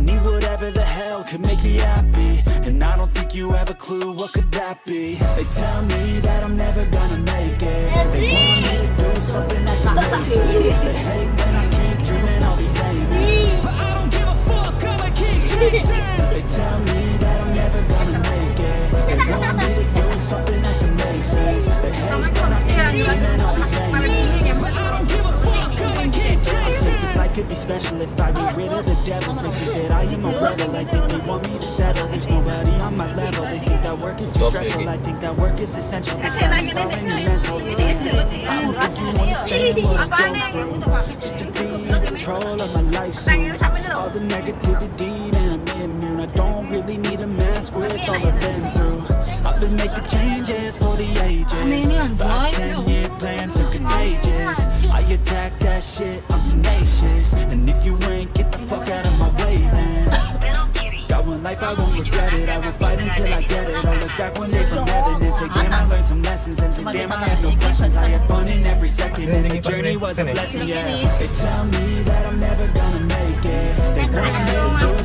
need whatever the hell could make me happy. And I don't think you have a clue what could that be. They tell me that I'm never gonna make it. They want me to do something that can make sense They hate when I keep dreaming I'll be famous. But I don't give a fuck, I'ma keep chasing. They tell me that I'm never gonna make it. They want me to do something that can make sense. They hate when I keep dreaming I'll be famous. But I don't give a fuck, I'ma keep I chasing. Think this life could be special if I get is essential, the grind is all in your mental Man, I don't think you understand what I go through. Just to be in control of my life soon. All the negativity, man, I'm immune I don't really need a mask with all I've been through. I've been making changes for the ages. Five, ten year plans are contagious. I attack that shit, I'm tenacious. And if you ain't, get the fuck out of my way then. Got one life, I won't regret it. I will fight until I get it. I'll look back one day from heaven And say, damn, I learned some lessons And say, damn, I had no questions. I had fun in every second And the journey was a blessing, yeah. They tell me that I'm never gonna make it. They want me to do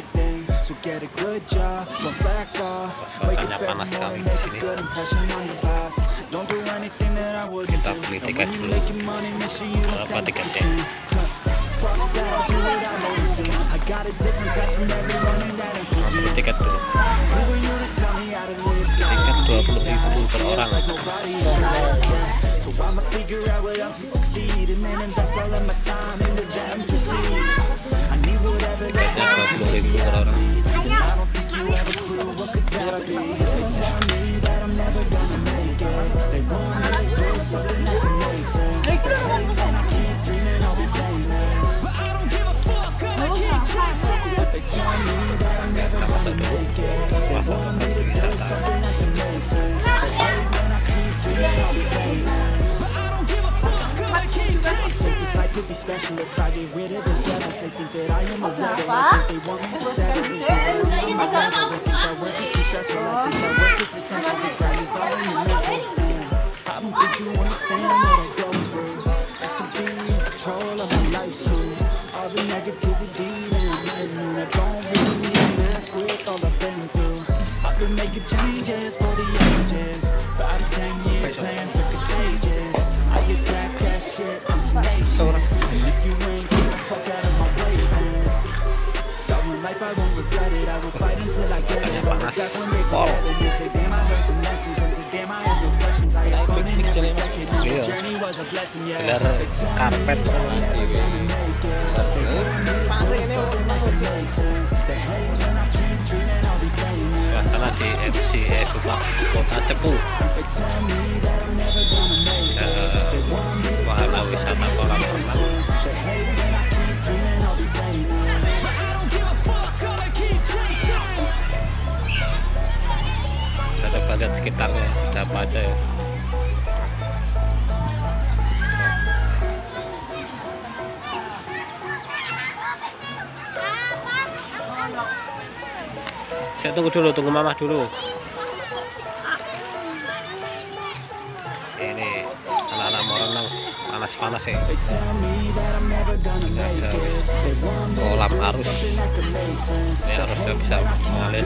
thing So get a good job, don't slack off. Wake up every morning, make a good impression on your boss. Don't do anything that I wouldn't do. And when you're dulu. making money, make sure you don't it too soon. Fuck that, I'll do what I wanna do. I got a different path from everyone and that includes you. Beli tiket dulu who are you to tell me how to live Tiket 20.000 life? per Feels like nobody's right. So I'ma figure out what else succeed And then invest all of my time into that and proceed could be special if I get rid of the devils. They think that I am a rebel. I think they want me to settle. There's nobody on my level They think that work is too stressful. I think that work is essential. The grind is all in your mental. Man, I don't think you understand what I go through. Just to be in control of my life soon All the negativity, wow. Sekedar karpet di Kota Cepu Wahana wisata kolam renang belakangnya ya. Apa aja ya. Saya tunggu dulu tunggu mamah dulu. Ini anak-anak mau renang panas-panas ya. Kolam arus. Ini arusnya bisa mengalir.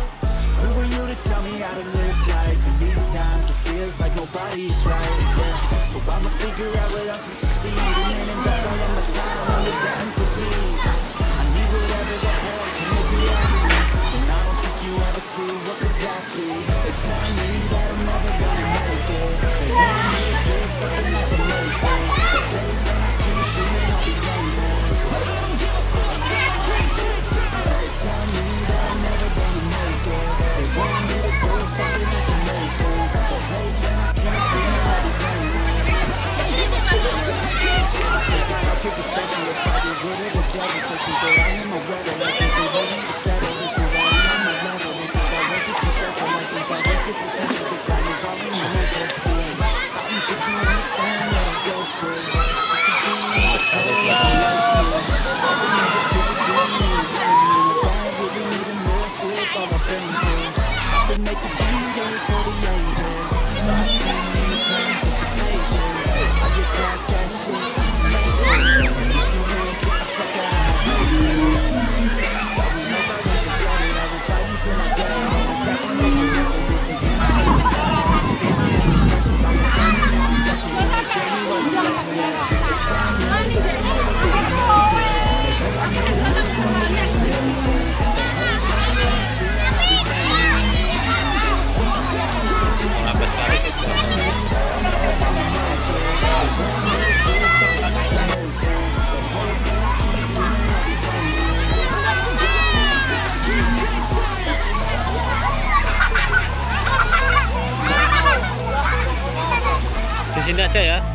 Who were you to tell me how to live life? In these times it feels like nobody's right, yeah So I'ma figure out what else to succeed And then invest all of my time into that and proceed Texas.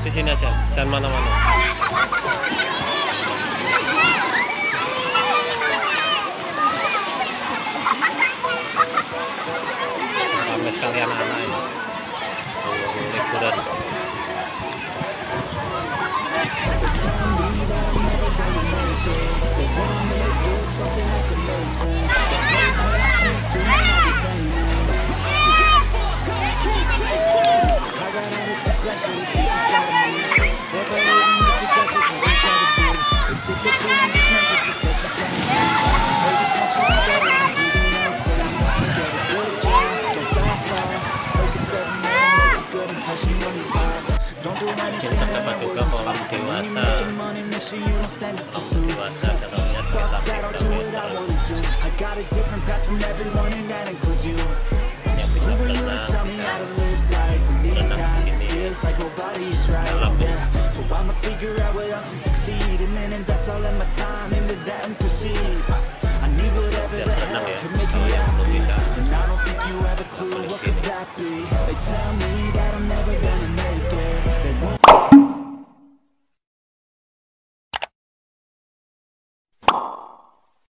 Di sini aja, jangan mana-mana. Sampai sekali anak-anak ini. Liburan. I got a different path from everyone, and that includes you. Whoever you are, tell me how to live life. cinta sama juga orang dewasa orang dewasa kalau right. Yeah. So I'ma figure out what else to succeed And then invest all of my time into that and proceed I need whatever the hell can make me happy And I don't think you have a clue what could that be They tell me